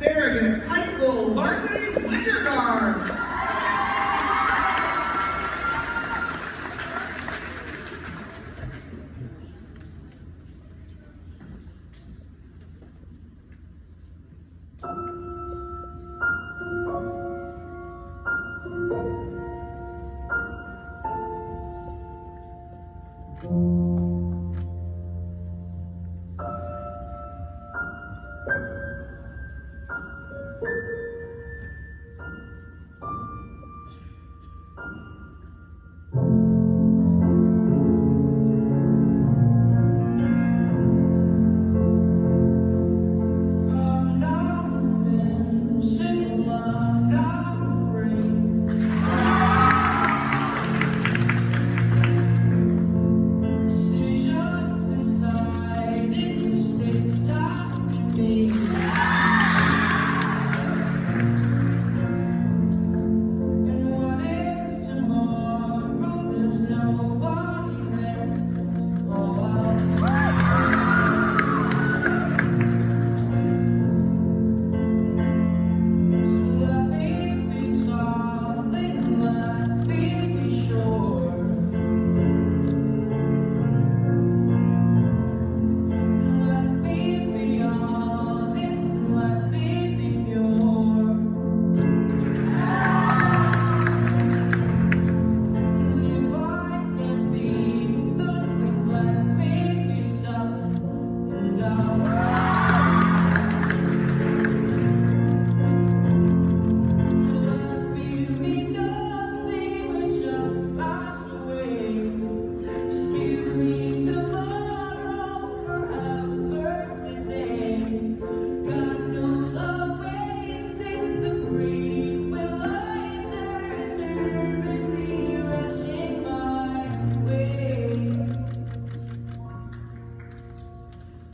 Farragut High School varsity winter guard.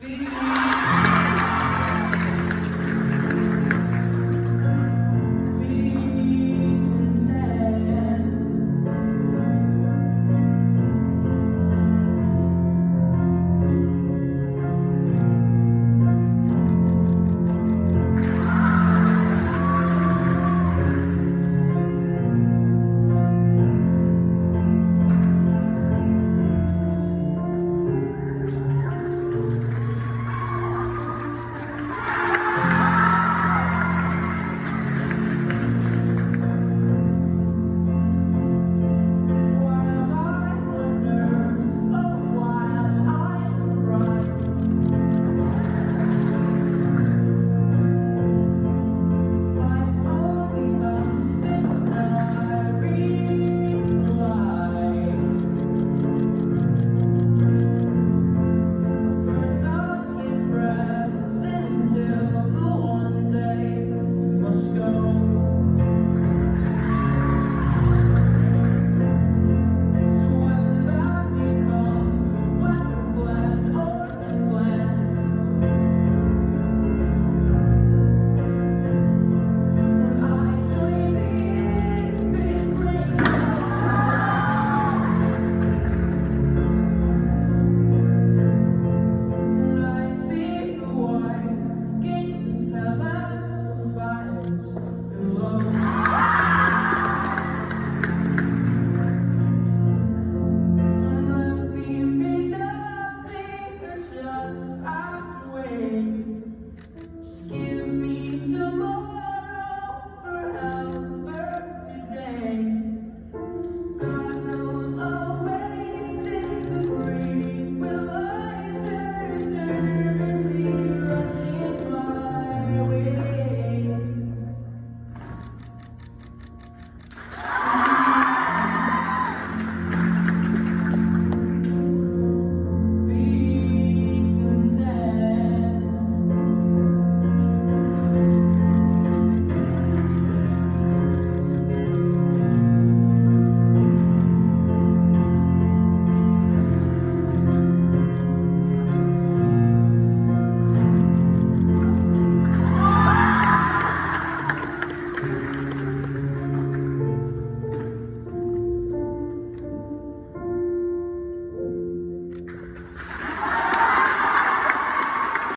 Please.